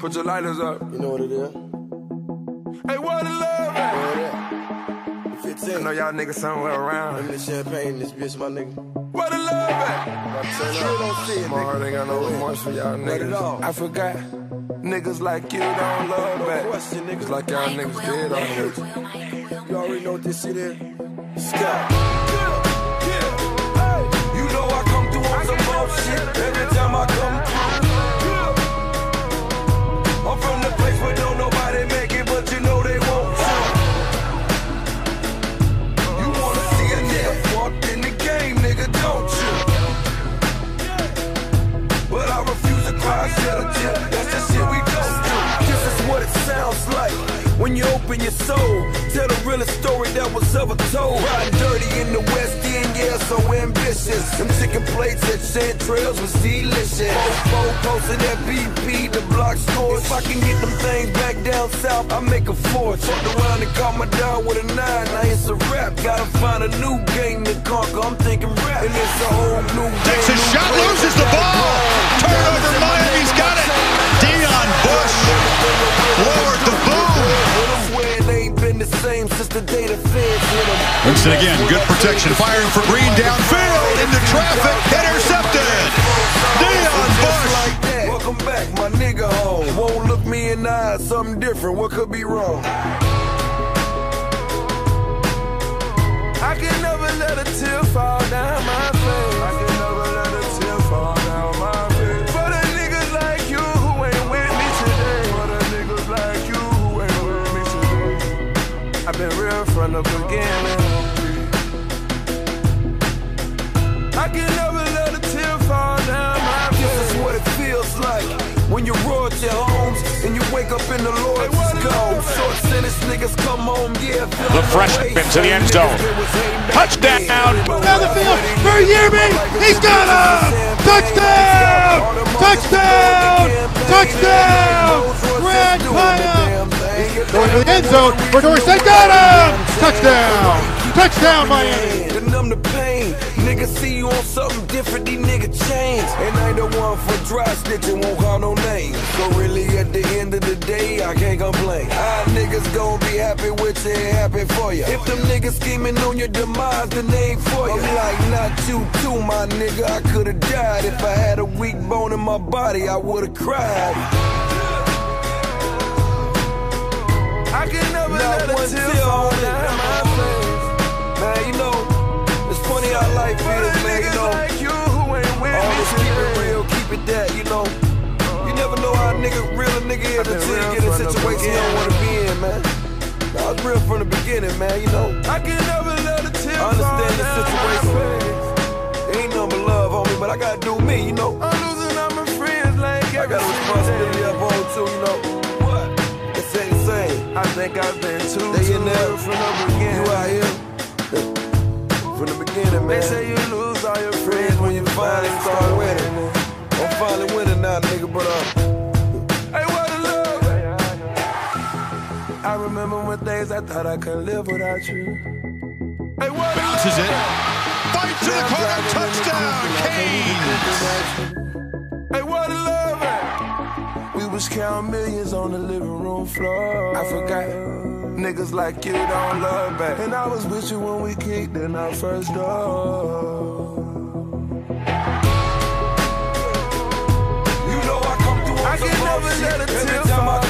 Put your lighters up. You know what it is? Hey, what the love at? Where it at? 15. I know y'all niggas somewhere Give around. me the champagne in this bitch, my nigga. What the love at? Turn up. don't see it, My heart ain't got no remorse for y'all Let it off. niggas. I forgot. Niggas like you don't love No back. question, nigga. It's like y'all niggas did already. You already know what this shit is. Scout. Open your soul. Tell the realest story that was ever told. Riding dirty in the West End, yeah, so ambitious. Them chicken plates at Chantrails was delicious. Fofo posted at BP, the block scores. If I can get them things back down south, I make a fortune. Fucked around and caught my dog with a nine, now it's a rap. Gotta find a new game to conquer. I'm thinking rap, and it's a whole new Takes game, a shot, loses the ball. Turnover, Miami's same since the day the feds hit 'em. Winston again, good protection, firing for Green downfield into traffic, intercepted. Deon Bush. Welcome back, my nigga home. Won't look me in the eye, something different. What could be wrong? I can never let a tear fall down my face. I can never let a tear fall down my face. This is what it feels like when you roar at your homes and you wake up in the Lord's gold. Short sentence niggas come home, yeah. The freshman way. to the end zone. Niggas was hating back Touchdown. Down the field for Yearby. He's got him. Touchdown. Touchdown. Touchdown. Brad Kaaya. Going to the end zone for Dorsey. Got him. Touchdown. Touchdown, Miami. To numb the pain. Niggas see you on something different, these niggas change. And I ain't the one for dry stitching, won't call no names. So really at the end of the day, I can't complain. Our niggas gon' be happy with you and happy for you. If them niggas scheming on your demise, then they ain't for you. I'm like, not you too, my nigga. I could've died. If I had a weak bone in my body, I would've cried. I can never let a tear fall down my face. Man, you know, it's funny how life is, man. You know, always keep it real, keep it that. You know, you never know how a nigga, real a nigga is until you get in a situation you don't wanna be in, man. I was real from the beginning, man. You know, I can never let a tear I understand the situation. Ain't nothing but love on me, but I gotta do me, you know. I'm losing all my friends like I got a responsibility up on too, you know. What? It's ain't the same. I think I've been too, They too in there. from the beginning. You out here. From the beginning, man. They say you lose all your friends when you finally start winning. I'm finally winning now, nigga, but uh. Hey, what a love. I remember when days I thought I couldn't live without you. Hey, what a Bounces love. it. Fight to the corner. Touchdown. Canes. Hey, what a love. We was counting millions on the living room floor. I forgot. Niggas like you don't love back. And I was with you when we kicked in our first door. You know I come through. I can never let a tear